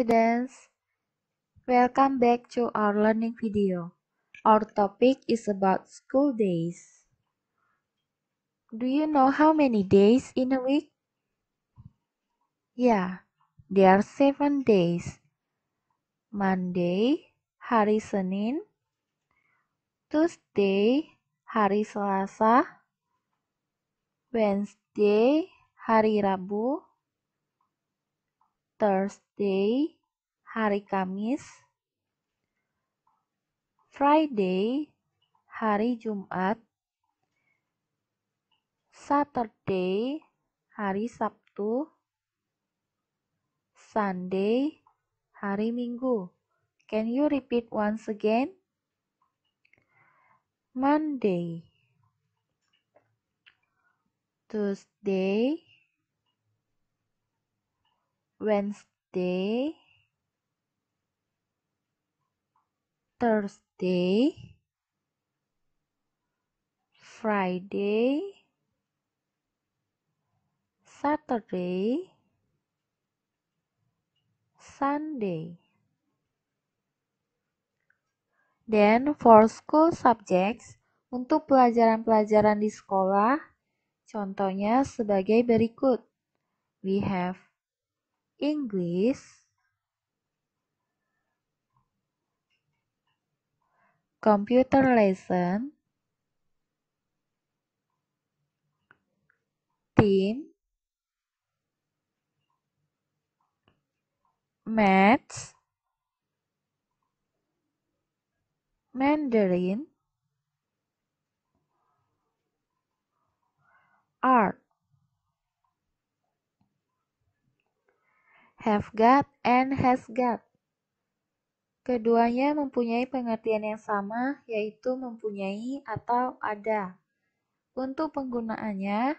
students, welcome back to our learning video. Our topic is about school days. Do you know how many days in a week? Yeah, there are seven days. Monday, hari Senin. Tuesday, hari Selasa. Wednesday, hari Rabu. Thursday, hari Kamis. Friday, hari Jumat. Saturday, hari Sabtu. Sunday, hari Minggu. Can you repeat once again? Monday, Tuesday, Wednesday, Thursday, Friday, Saturday, Sunday. Then for school subjects, untuk pelajaran-pelajaran di sekolah, contohnya sebagai berikut. We have English, computer lesson, team, maths, Mandarin, have got and has got. Keduanya mempunyai pengertian yang sama, yaitu mempunyai atau ada. Untuk penggunaannya,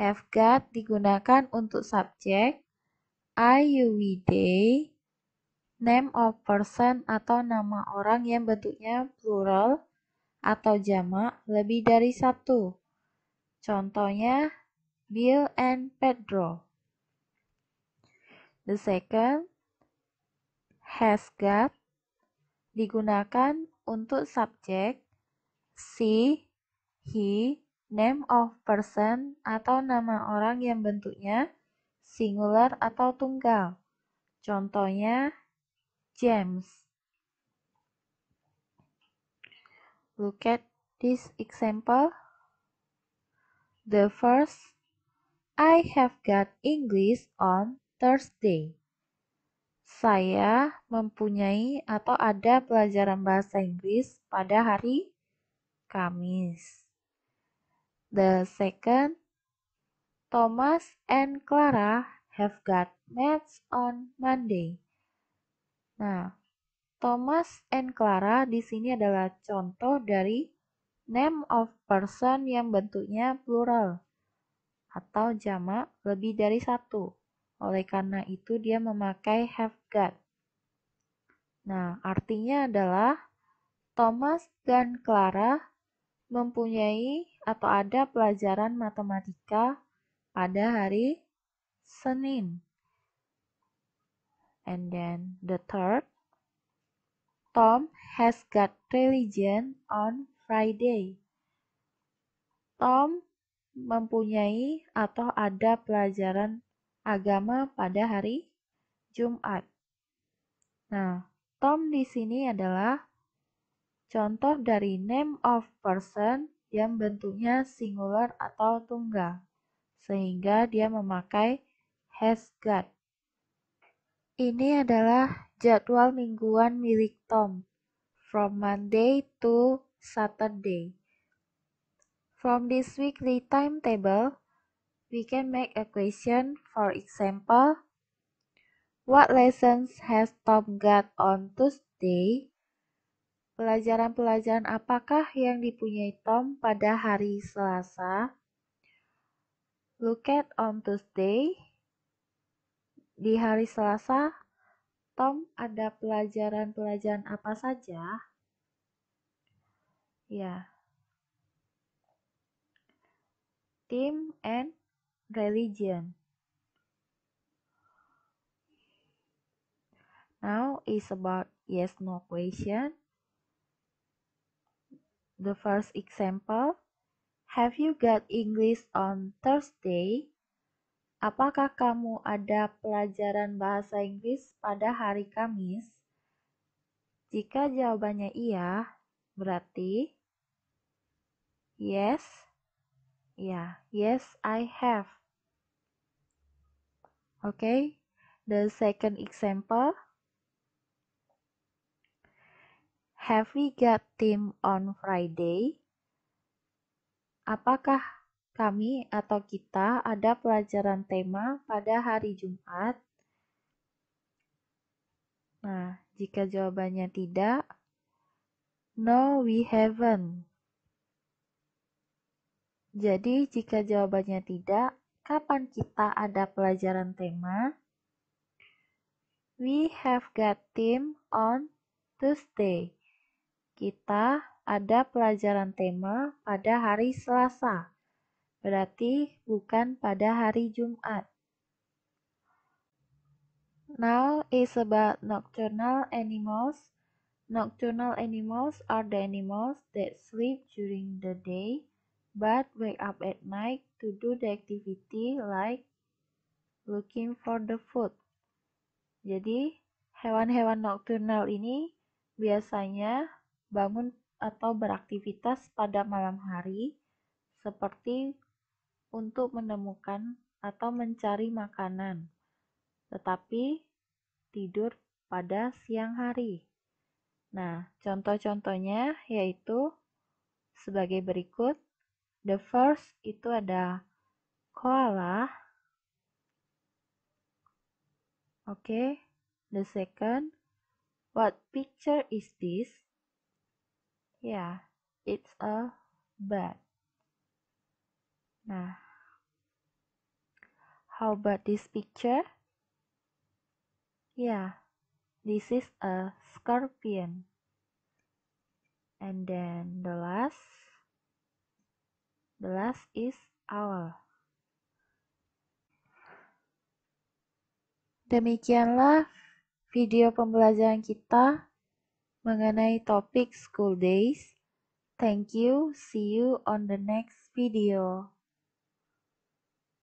have got digunakan untuk subjek, I, you, we, they, name of person atau nama orang yang bentuknya plural atau jamak lebih dari satu. Contohnya, Bill and Pedro. The second, has got, digunakan untuk subjek, she, he, name of person atau nama orang yang bentuknya singular atau tunggal. Contohnya, James. Look at this example. The first, I have got English on Thursday. Saya mempunyai atau ada pelajaran bahasa Inggris pada hari Kamis. The second, Thomas and Clara have got maths on Monday. Nah, Thomas and Clara di sini adalah contoh dari name of person yang bentuknya plural atau jamak lebih dari satu. Oleh karena itu dia memakai have got. Nah, artinya adalah Thomas dan Clara mempunyai atau ada pelajaran matematika pada hari Senin. And then the third, Tom has got religion on Friday. Tom mempunyai atau ada pelajaran agama pada hari Jumat. Nah, Tom di sini adalah contoh dari name of person yang bentuknya singular atau tunggal, sehingga dia memakai has got. Ini adalah jadwal mingguan milik Tom, from Monday to Saturday. From this weekly timetable, we can make a question. For example, what lessons has Tom got on Tuesday? Pelajaran-pelajaran apakah yang dipunyai Tom pada hari Selasa? Look at on Tuesday. Di hari Selasa, Tom ada pelajaran-pelajaran apa saja? Ya. Team and religion. Now is about yes no question. The first example, have you got English on Thursday? Apakah kamu ada pelajaran bahasa Inggris pada hari Kamis? Jika jawabannya iya, berarti yes. Ya, yes I have. Okay, the second example. Have we got team on Friday? Apakah kami atau kita ada pelajaran tema pada hari Jumat? Nah, jika jawabannya tidak, no we haven't. Jadi, jika jawabannya tidak, kapan kita ada pelajaran tema? We have got team on Tuesday. Kita ada pelajaran tema pada hari Selasa. Berarti bukan pada hari Jumat. Now is about nocturnal animals. Nocturnal animals are the animals that sleep during the day but wake up at night to do the activity like looking for the food. Jadi, hewan-hewan nocturnal ini biasanya bangun atau beraktivitas pada malam hari seperti untuk menemukan atau mencari makanan, tetapi tidur pada siang hari. Nah, contoh-contohnya yaitu sebagai berikut. The first itu ada koala. Oke, okay. the second, what picture is this? Ya, yeah, it's a bat. Nah, How about this picture? Yeah, this is a scorpion. And then the last, the last is owl. Demikianlah video pembelajaran kita mengenai topik school days. Thank you. See you on the next video.